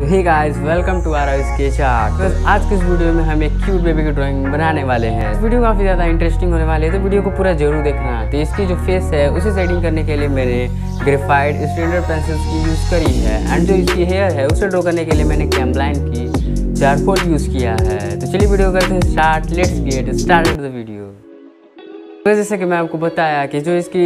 Guys welcome to our sketch art तो आज के इस वीडियो में हम एक क्यूट बेबी की ड्राइंग बनाने वाले हैं। वीडियो काफ़ी ज़्यादा इंटरेस्टिंग होने वाली है तो वीडियो को पूरा ज़रूर देखना। तो इसकी जो फेस है, उसे सेटिंग करने के लिए मैंने ग्रेफाइड स्टैंडर्ड पेंसिल्स की यूज़ करी है। एंड जो इसकी हेयर है, उसे ड्रॉ करने के लिए मैंने कैम्पलाइन की चारकोल यूज़ किया है। तो चलिए वीडियो करते हैं start let's get start the video तो जैसे कि मैं आपको बताया कि जो इसकी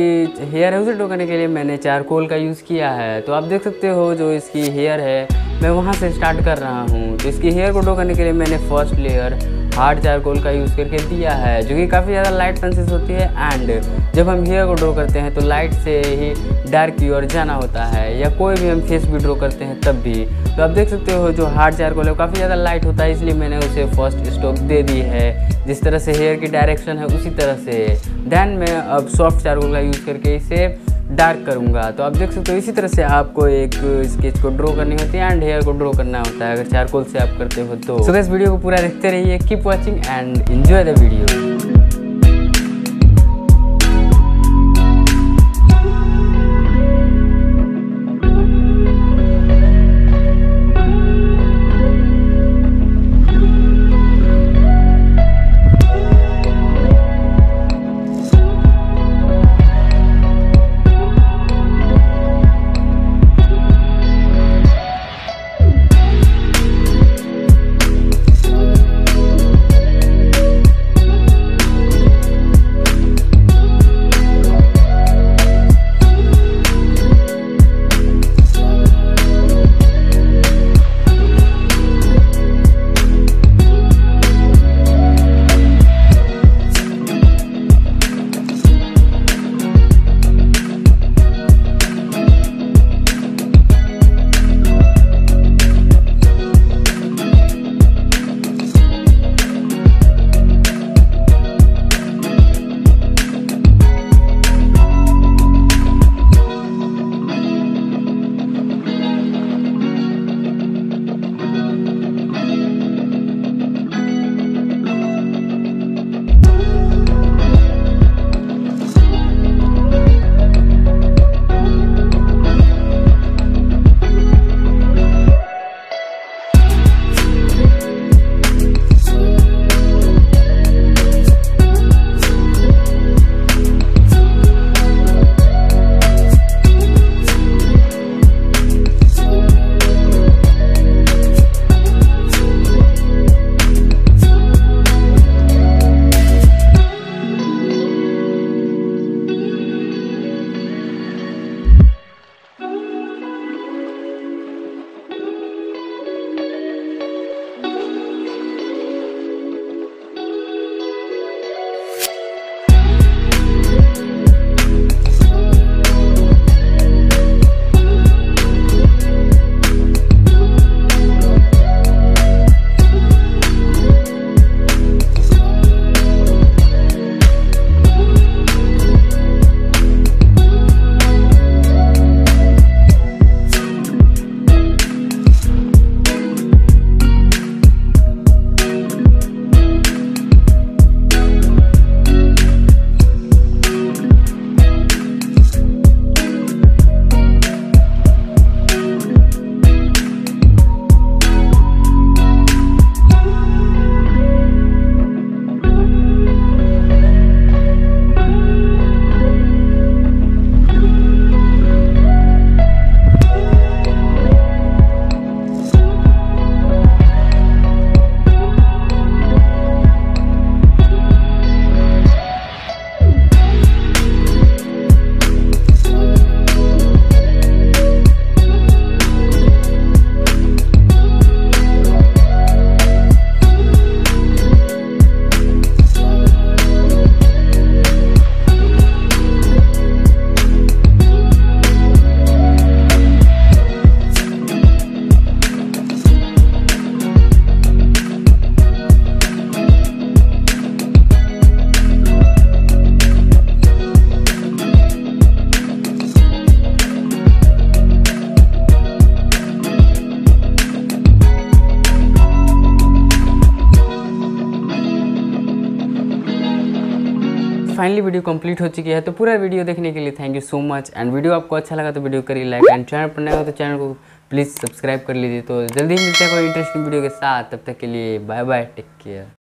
हेयर है, उसे टोकने के लिए मैंने चारकोल का यूज़ किया है। तो आप देख सकते हो जो इसकी हेयर है, मैं वहाँ से स्टार्ट कर रहा हूँ। तो इसकी हेयर को टोकने के लिए मैंने फ़र्स्ट लेयर हार्ड चारकोल का यूज़ करके दिया है, जो कि काफ़ी ज़्यादा लाइट पेंसिल्स होती है एंड जब हम हेयर को ड्रॉ करते हैं तो लाइट से ही डार्क की ओर जाना होता है या कोई भी हम फेस भी ड्रॉ करते हैं तब भी। तो आप देख सकते हो जो हार्ड चारकोल है काफ़ी ज़्यादा लाइट होता है, इसलिए मैंने उसे फ़र्स्ट स्टॉक दे दी है। जिस तरह से हेयर की डायरेक्शन है, उसी तरह से। दैन मैं अब सॉफ्ट चारकोल का यूज़ करके इसे डार्क करूँगा। तो आप देख सकते हो, इसी तरह से आपको एक स्केच को ड्रॉ करनी होती है एंड हेयर को ड्रॉ करना होता है। अगर चारकोल से आप करते हो तो। सो इस वीडियो को पूरा देखते रहिए keep watching and enjoy the video finally video complete हो चुकी है तो पूरा वीडियो देखने के लिए thank you so much and video आपको अच्छा लगा तो वीडियो करिए लाइक एंड चैनल पर नया हो तो चैनल को प्लीज़ सब्सक्राइब कर लीजिए। तो जल्दी मिलते हैं कोई इंटरेस्टिंग वीडियो के साथ। तब तक के लिए बाय बाय टेक केयर